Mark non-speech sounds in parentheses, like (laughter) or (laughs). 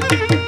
thank (laughs)